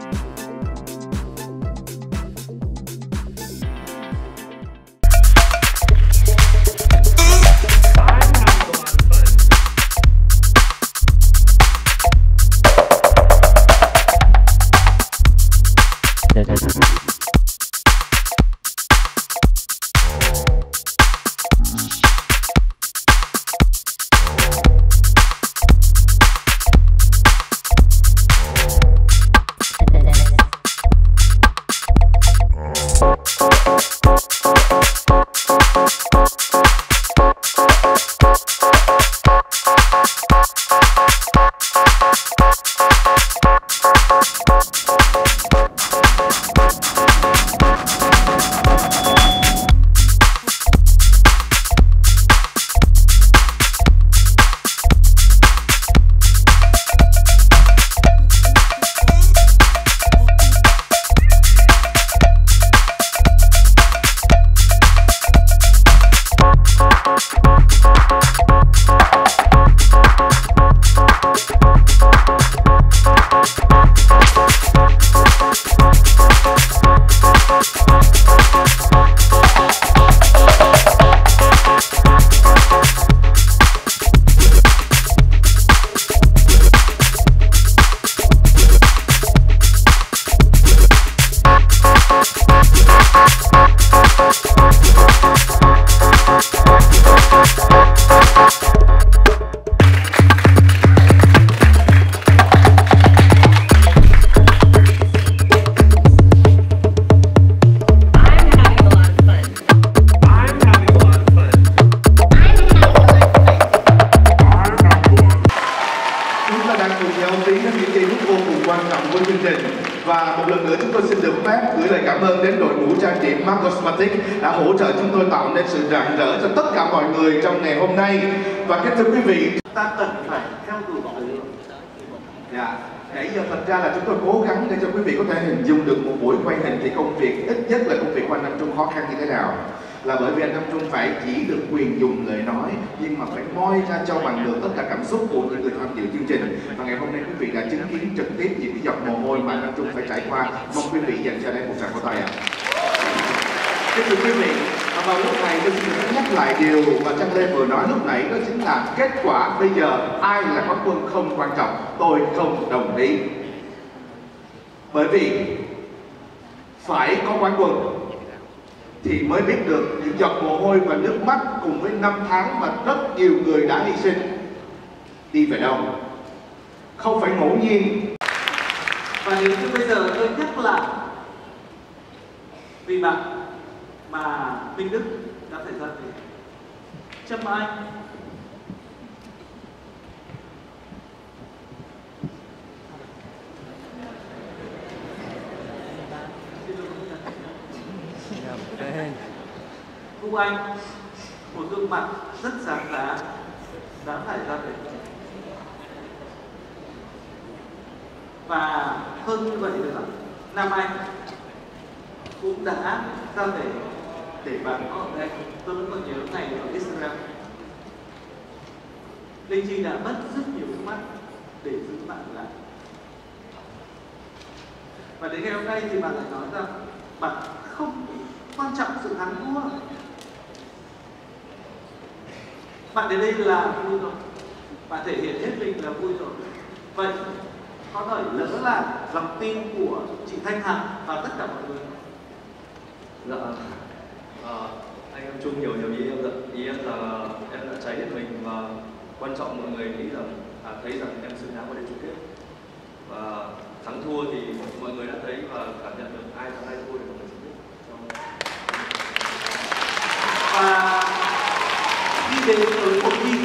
và phép gửi lời cảm ơn đến đội ngũ trang điểm Mark Cosmetics đã hỗ trợ chúng tôi tạo nên sự rạng rỡ cho tất cả mọi người trong ngày hôm nay. Và kính thưa quý vị, chúng ta cần phải theo đuổi tự Dạ. Nãy giờ thật ra là chúng tôi cố gắng để cho quý vị có thể hình dung được một buổi quay hình thì công việc ít nhất là công việc quanh năm Trung khó khăn như thế nào là bởi vì anh Nam Trung phải chỉ được quyền dùng lời nói nhưng mà phải moi ra cho bằng được tất cả cảm xúc của những người tham dự chương trình. Và ngày hôm nay quý vị đã chứng kiến trực tiếp những cái giọt mồ hôi mà anh Nam Trung phải trải qua. Mong quý vị dành cho đây một tràng pháo tay ạ. Kính thưa quý vị, và vào lúc này tôi xin nhắc lại điều mà Trang Lê vừa nói lúc nãy đó chính là kết quả bây giờ ai là quán quân không quan trọng, tôi không đồng ý. Bởi vì phải có quán quân thì mới biết được những giọt mồ hôi và nước mắt cùng với năm tháng mà rất nhiều người đã hy sinh đi về đâu. Không phải ngẫu nhiên và nếu như bây giờ tôi nhắc lại vì bạn mà Minh Đức đã phải ra về Trâm Anh Thu Anh, một gương mặt rất sáng giá đã phải ra về và hơn như vậy nữa Nam Anh cũng đã ra về để bạn có ở đây. Tôi vẫn còn nhớ ngày ở Israel. Linh Chi đã mất rất nhiều nước mắt để giữ bạn lại. Và đến ngày hôm nay thì bạn lại nói rằng bạn quan trọng sự thắng thua bạn đến đây là vui rồi. Bạn thể hiện hết mình là vui rồi. Vậy có thể lỡ là lòng tin của chị Thanh Hằng và tất cả mọi người. Dạ à, anh em chung hiểu nhiều ý em dạ ý em là em đã cháy hết mình và quan trọng mọi người nghĩ rằng à, thấy rằng em xứng đáng vào đây chung kết. Và thắng thua thì mọi người đã thấy và cảm nhận được ai thắng ai thua được mọi người sẽ biết trong và khi đến với cuộc thi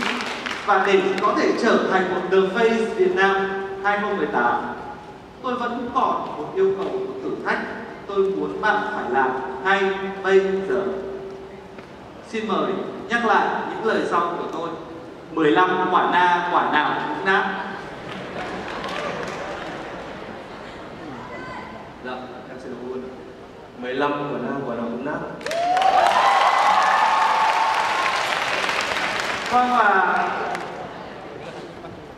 và để có thể trở thành một The Face Việt Nam 2018 tôi vẫn còn một yêu cầu một thử thách tôi muốn bạn phải làm ngay bây giờ. Xin mời nhắc lại những lời sau của tôi. 15 quả na, quả nào cũng nát. Dạ em sẽ luôn 15 quả na, quả nào cũng nát. Vâng và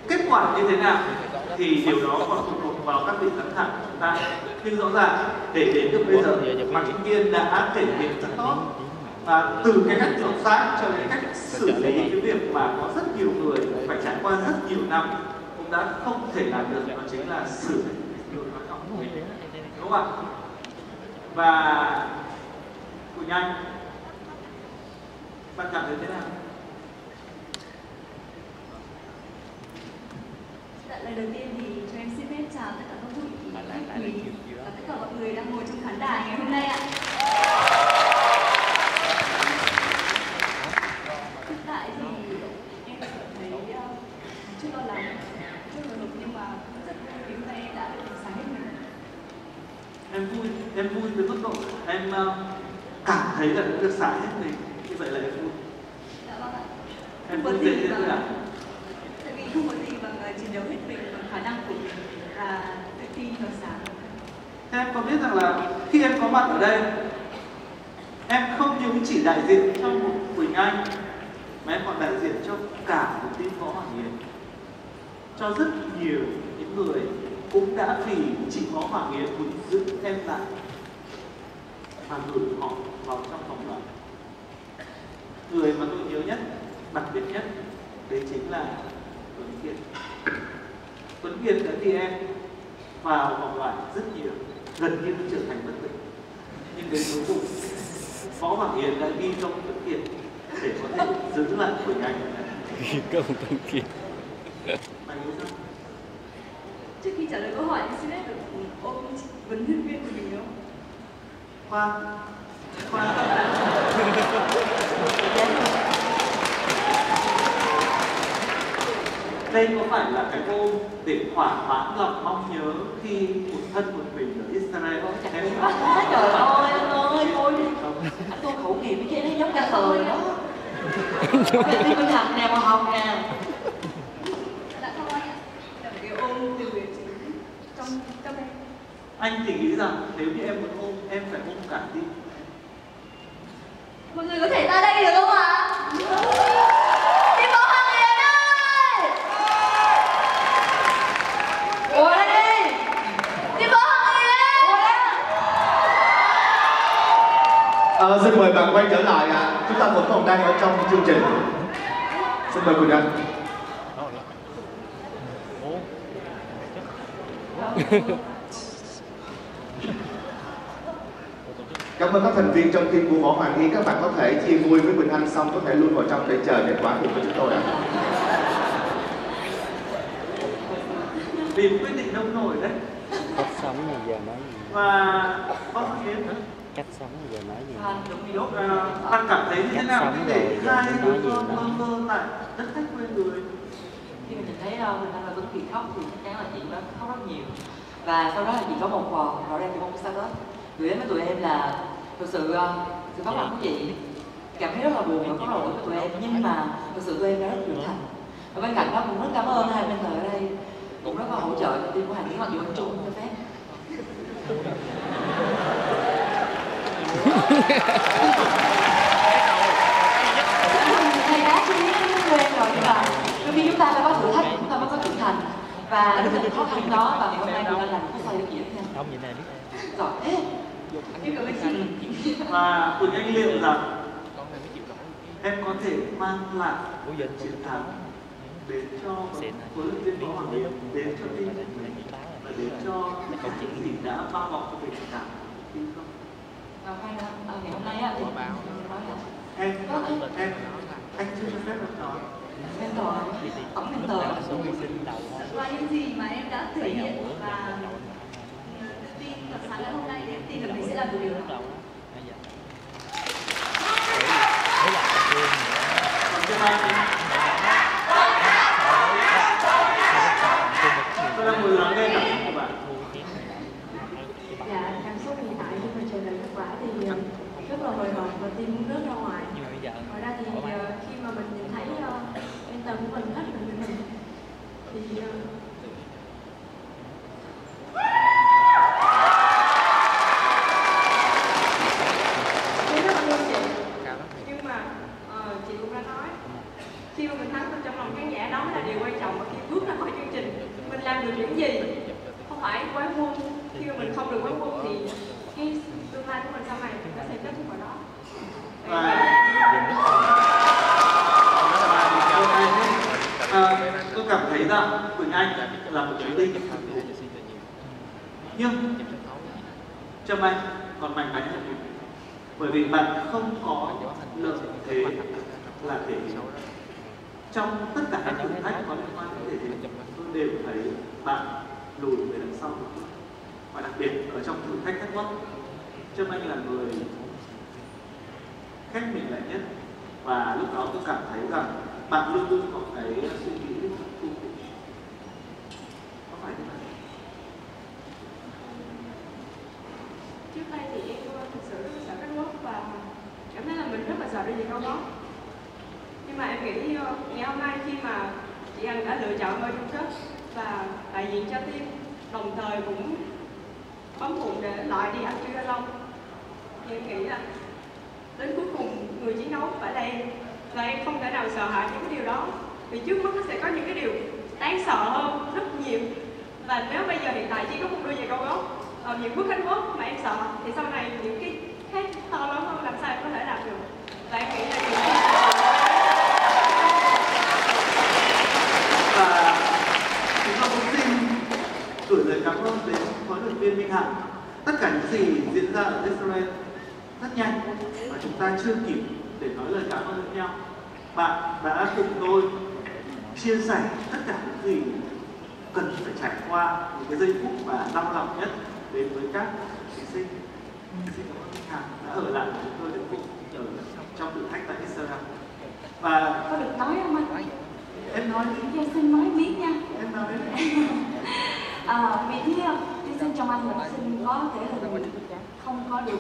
kết quả như thế nào thì điều đó còn phụ thuộc vào các vị giám khảo của chúng ta. Nhưng rõ ràng để đến được bây giờ mà sinh viên đã thể hiện rất tốt. Và từ cái cách chọn xác cho đến cách xử lý cái việc mà có rất nhiều người phải trải qua rất nhiều năm cũng đã không thể làm được, đó chính là xử lý được nói của mình đúng không ạ? Và, Quỳnh nhanh bạn cảm thấy thế nào? Lời đầu tiên thì cho em xin phép chào tất cả các vị khách quý và tất cả mọi người đang ngồi trong khán đài ngày hôm nay ạ. Hiện tại thì em cảm thấy chút lo lắng, chút hồi hộp nhưng mà rất vui vì hôm nay em đã được sáng hết mình. em vui em vui với mức độ em uh, cảm thấy là được xả hết mình như vậy là em vui Dạ vâng ạ. em vui gì thế bằng nào tại vì không có gì bằng đấu hết mình bằng khả năng của mình. Và tự tin và sáng. em có biết rằng là khi em có mặt ở đây, em không những chỉ đại diện cho một Quỳnh Anh, mà em còn đại diện cho cả một team võ Hoàng Yến cho rất nhiều những người cũng đã vì chị võ Hoàng Yến muốn giữ em lại và gửi họ vào trong vòng luận người mà tôi nhớ nhất, đặc biệt nhất, đấy chính là Tuấn Kiệt. Tuấn Kiệt em vào vòng loại rất nhiều gần như trở thành bất tử nhưng đến cuối cùng võ hoàng yến đã ghi trong tuấn kiệt để có thể giữ lại quỳnh anh. Câu Tân Kiệt mày nghĩ sao? Trước khi trả lời câu hỏi xin phép được ôm vấn nhân viên của mình không? khoan khoan đây có phải là cái ôm để thỏa mãn lòng mong nhớ khi một thân một mình ở Israel? Em Quá trời ơi anh ơi thôi đi anh tôi khẩu cái kia nó giống cả tờ đó. Mày đi bên học nè mà học nè. Dạ không anh ạ. Là một cái ôm từ chính trong trong em. anh thì nghĩ rằng nếu như em muốn ôm em phải ôm cả đi. Mọi người có thể ra đây được không ạ? Đi vào hàng liền ơi! Ủa đây đi Đi vào hàng liền! Ờ, xin mời bạn quay trở lại ạ. Chúng ta vẫn còn đang ở trong chương trình. Xin mời Quỳnh Anh. Cảm ơn các thành viên trong team của Võ Hoàng Yến. Các bạn có thể chia vui với Quỳnh Anh xong có thể lui vào trong để chờ kết quả cùng với chúng tôi ạ. vì một quyết định nông nổi đấy Cách sống này giờ nói gì và võ hoàng Cách sống giờ nói gì Anh đi Lúc à, cảm thấy như thế nào? để rồi, hai đứa con lơ mơ tại đất khách quê người. Khi mà nhìn thấy uh, mình đang là Tuấn Kiệt khóc thì chắc chắn là chị đã khóc rất nhiều. Và sau đó là chị có một quà rõ ràng chị không sao đó Gửi đến với tụi em là thực sự uh, sự vất vả của chị cảm thấy rất là buồn và có lỗi với tụi em nhưng mà thực sự tụi em đã rất trưởng thành. Và bên cạnh đó cũng rất cảm ơn hai bên ở đây cũng rất là hỗ trợ cho team của hàng Yến mặc dù anh Trung cho phép hay đá chứ nó quen rồi nhưng mà đôi khi chúng ta phải có thử thách chúng ta mới có trưởng thành và những cái khó khăn đó và hôm nay chúng ta làm phút sao được diễn nha Không vậy này biết rồi thế Em cảm ơn chị. và Quỳnh Anh liệu rằng em có thể mang lại chiến thắng đến cho huấn luyện viên võ hoàng đến cho team của mình và đến cho những gì đã bao bọc cho mình cả em em anh chưa cho phép được nói mentor tổng mentor Số hy sinh đầu thôi Qua những gì mà em đã thể hiện và tự tin vào sáng ngày hôm nay thì em tin là mình sẽ làm được điều đó. đầu đó Bây giờ Thế là tập trung còn thứ hai thì tôi đang muốn lắng nghe cảm xúc của bạn Dạ, cảm xúc hiện tại khi mà chờ đợi kết quả thì ờ, rất là hồi hộp và tim muốn rớt ra ngoài. Nhưng mà bây giờ Ngoài ra thì ờ, khi mà mình nhìn thấy uh, mentor của mình hết mình với mình thì ờ, em rất là thương chị. Nhưng mà ờ, chị cũng đã nói khi mà mình thắng mình trong lòng khán giả đó là điều quan trọng và khi bước ra khỏi chương trình mình làm được những gì không phải người quán quân thì cái tương lai của mình sau này nó sẽ kết thúc ở đó và cảm thấy rằng Quỳnh Anh là một chiến tinh nhưng Trâm Anh còn mạnh mẽ hơn mình bởi vì bạn không có lợi thế là thể trong tất cả các thử thách có liên quan đến thể hình tôi đều thấy bạn lùi về đằng sau. Và đặc biệt ở trong thử thách thách quốc Trâm Anh là người khách mình lại nhất. Và lúc đó tôi cảm thấy rằng bạn luôn luôn có cái suy nghĩ tu có phải như vậy trước đây thì em thực sự rất là sợ cắt gót và cảm thấy là mình rất là sợ đi về cao gót nhưng mà em nghĩ ờ, ngày hôm nay khi mà chị Anh đã lựa chọn ngôi chung kết và đại diện cho team đồng thời cũng bấm bụng để lại đi ăn chưa Long thì em nghĩ là đến cuối cùng người chiến đấu phải là em và em không thể nào sợ hãi những cái điều đó. Vì trước mắt nó sẽ có những cái điều đáng sợ hơn rất nhiều. Và nếu bây giờ hiện tại chỉ có một đôi giày cao gót ở những bước cánh quốc mà em sợ, thì sau này những cái khác to lớn hơn làm sao em có thể làm được? Và em nghĩ là điều đó và chúng ta cũng xin gửi lời cảm ơn đến huấn luyện viên Minh Hằng tất cả những gì diễn ra ở Israel rất nhanh và chúng ta chưa kịp để nói lời cảm ơn nhau. Bạn đã cùng tôi chia sẻ tất cả những gì cần phải trải qua những cái giây phút mà đau lòng nhất đến với các thí sinh. Xin cảm ơn Minh Hằng đã ở lại với chúng tôi đến cùng ở trong thử thách tại Israel. Và có được nói không anh? Em nói đi. Dạ xin nói miếng nha. Em nói đi. À, vì trong anh là học sinh có thể hình không có được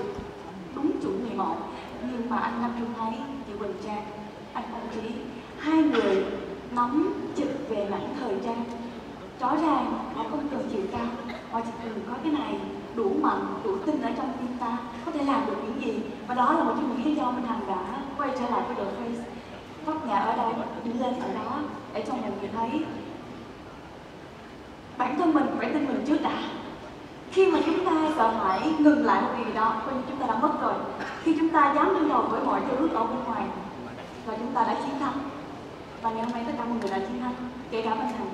đúng chuẩn người một nhưng mà anh Nam Trung thấy chị Quỳnh Trang, anh công Trí hai người nắm trực về mảng thời trang rõ ràng họ không cần chiều cao, họ chỉ cần có cái này đủ mạnh, đủ tin ở trong tim ta, có thể làm được những gì. Và đó là một trong những lý do Minh Hằng đã quay trở lại với The Face. Phát ngã ở đây, đứng lên ở đó, để cho mọi người thấy bản thân mình phải tin mình trước đã khi mà chúng ta sợ hãi, ngừng lại một điều gì đó, coi như chúng ta đã mất rồi. Khi chúng ta dám đương đầu với mọi thứ ở bên ngoài và chúng ta đã chiến thắng. Và ngày hôm nay tất cả mọi người đã chiến thắng, kể cả Minh thành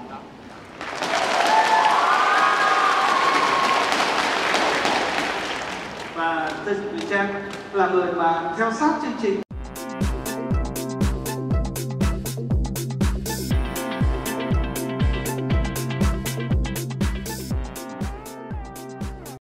và Tây Trang là người mà theo sát chương trình